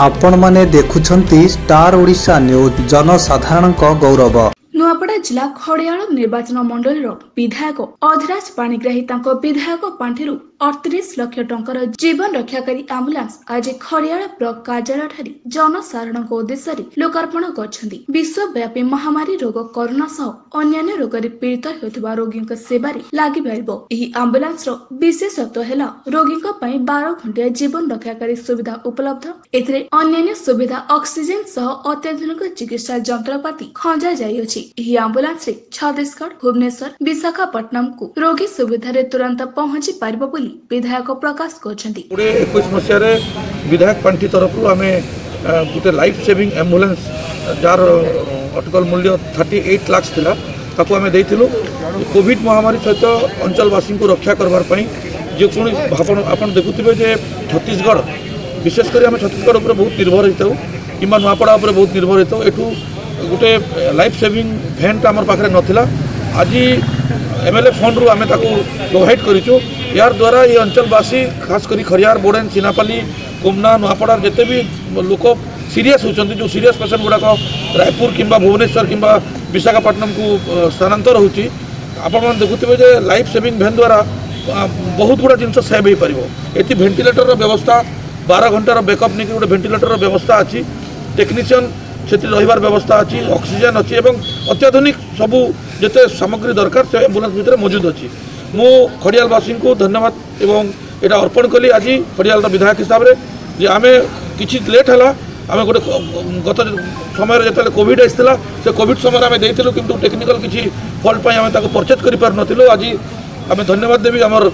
ଆପଣ ମାନେ ଦେଖୁଛନ୍ତି ଷ୍ଟାର ଓଡ଼ିଶା ନ୍ୟୁଜ ଜନସାଧାରଣଙ୍କ ଗୌରବ ନୂଆପଡ଼ା ଜିଲ୍ଲା ଖଡ଼ିଆଳ ନିର୍ବାଚନ ମଣ୍ଡଳୀର ବିଧାୟକ ଅଧିରାଜ ପାଣିଗ୍ରାହୀ ତାଙ୍କ ବିଧାୟକ ପାଣ୍ଠିରୁ ଅଠତିରିଶ ଲକ୍ଷ ଟଙ୍କାର ଜୀବନ ରକ୍ଷାକାରୀ ଆମ୍ବୁଲାନ୍ସ ଆଜି ଖଡ଼ିଆଳ ବ୍ଲକ କାର୍ଯ୍ୟାଳୟଠାରେ ଜନସାଧାରଣଙ୍କ ଉଦ୍ଦେଶ୍ୟରେ ଲୋକାର୍ପଣ କରିଛନ୍ତି ବିଶ୍ୱବ୍ୟାପୀ ମହାମାରୀ ରୋଗ କରୋନା ସହ ଅନ୍ୟାନ୍ୟ ରୋଗରେ ପୀଡ଼ିତ ହେଉଥିବା ରୋଗୀଙ୍କ ସେବାରେ ଲାଗିପାରିବ ଏହି ଆମ୍ବୁଲାନ୍ସର ବିଶେଷତ୍ୱ ହେଲା ରୋଗୀଙ୍କ ପାଇଁ ବାର ଘଣ୍ଟିଆ ଜୀବନ ରକ୍ଷାକାରୀ ସୁବିଧା ଉପଲବ୍ଧ ଏଥିରେ ଅନ୍ୟାନ୍ୟ ସୁବିଧା ଅକ୍ସିଜେନ ସହ ଅତ୍ୟାଧୁନିକ ଚିକିତ୍ସା ଯନ୍ତ୍ରପାତି ଖଞ୍ଜା ଯାଇଅଛି ଏହି ଆମ୍ବୁଲାନ୍ସରେ ଛତିଶଗଡ଼ ଭୁବନେଶ୍ୱର ବିଶାଖାପଟ୍ଟନମକୁ ରୋଗୀ ସୁବିଧାରେ ତୁରନ୍ତ ପହଞ୍ଚି ପାରିବ ବୋଲି ବିଧାୟକ ପ୍ରକାଶ କରିଛନ୍ତି କୋଡ଼ିଏ ଏକୋଇଶ ମସିହାରେ ବିଧାୟକ ପାଣ୍ଠି ତରଫରୁ ଆମେ ଗୋଟେ ଲାଇଫ୍ ସେଭିଂ ଆମ୍ବୁଲାନ୍ସ ଯାହାର ଅଟକଳ ମୂଲ୍ୟ ଥାର୍ଟି ଏଇଟ୍ ଲାକ୍ସ ଥିଲା ତାକୁ ଆମେ ଦେଇଥିଲୁ କୋଭିଡ଼ ମହାମାରୀ ସହିତ ଅଞ୍ଚଳବାସୀଙ୍କୁ ରକ୍ଷା କରିବାର ପାଇଁ ଯେକୌଣସି ଆପଣ ଆପଣ ଦେଖୁଥିବେ ଯେ ଛତିଶଗଡ଼ ବିଶେଷ କରି ଆମେ ଛତିଶଗଡ଼ ଉପରେ ବହୁତ ନିର୍ଭର ହୋଇଥାଉ କିମ୍ବା ନୂଆପଡ଼ା ଉପରେ ବହୁତ ନିର୍ଭର ହୋଇଥାଉ ଏଠୁ ଗୋଟେ ଲାଇଫ୍ ସେଭିଂ ଭ୍ୟାନ୍ଟା ଆମର ପାଖରେ ନଥିଲା ଆଜି ଏମ୍ ଏଲ୍ ଏ ଫଣ୍ଡରୁ ଆମେ ତାକୁ ପ୍ରୋଭାଇଡ଼୍ କରିଛୁ यार द्वारा ये अंचलवासी खास करी खरियार बोड़ेन सिनापाली कुमना नुआपड़ार जिते भी लोक सीरीयस होती जो सीरीयस पेसेंट गुड़ाक रायपुर कि भुवनेश्वर कि विशाखापाटनम को स्थानातर होपण देखुवे लाइफ सेविंग भैन द्वारा बहुत गुड़ा जिनस सेव हो पार एटी भेन्टिलेटर व्यवस्था बार घंटार बेकअप नहीं गोटे भेन्टिलेटर व्यवस्था अच्छी टेक्नीसीयन से रहीबार व्यवस्था अच्छी अक्सीजेन अच्छी अत्याधुनिक सबू जिते सामग्री दरकार से एम्बुलांस भितर मजूद अच्छी ମୁଁ ଖଡ଼ିଆଲବାସୀଙ୍କୁ ଧନ୍ୟବାଦ ଏବଂ ଏଇଟା ଅର୍ପଣ କଲି ଆଜି ଖଡ଼ିଆଲର ବିଧାୟକ ହିସାବରେ ଯେ ଆମେ କିଛି ଲେଟ୍ ହେଲା ଆମେ ଗୋଟେ ଗତ ସମୟରେ ଯେତେବେଳେ କୋଭିଡ଼ ଆସିଥିଲା ସେ କୋଭିଡ଼ ସମୟରେ ଆମେ ଦେଇଥିଲୁ କିନ୍ତୁ ଟେକ୍ନିକାଲ କିଛି ଫଲ୍ଟ ପାଇଁ ଆମେ ତାକୁ ପରଚେଜ୍ କରିପାରୁନଥିଲୁ ଆଜି ଆମେ ଧନ୍ୟବାଦ ଦେବି ଆମର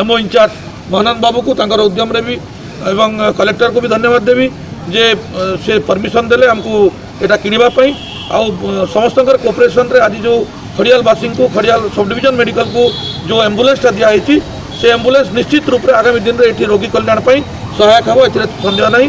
ଏମ୍ଓ ଇନଚାର୍ଜ ମହାନନ୍ଦ ବାବୁକୁ ତାଙ୍କର ଉଦ୍ୟମରେ ବି ଏବଂ କଲେକ୍ଟରକୁ ବି ଧନ୍ୟବାଦ ଦେବି ଯେ ସେ ପରମିସନ୍ ଦେଲେ ଆମକୁ ଏଇଟା କିଣିବା ପାଇଁ ଆଉ ସମସ୍ତଙ୍କର କୋପରେସନ୍ରେ ଆଜି ଯେଉଁ ખડિયાલ વાસીંકુ ખડિયાલ સબ ડિવિઝન મેડિકાલକୁ ଯେଉଁ ଆମ୍ବୁଲାନ୍ସଟା ଦିଆହେଇଛି ସେ ଆମ୍ବୁଲାନ୍ସ ନିଶ୍ଚିତ ରୂପରେ ଆଗାମୀ ଦିନରେ ଏଠି ରୋଗୀ କଲ୍ୟାଣ ପାଇଁ ସହାୟକ ହେବ ଏଥିରେ ସନ୍ଦେହ ନାହିଁ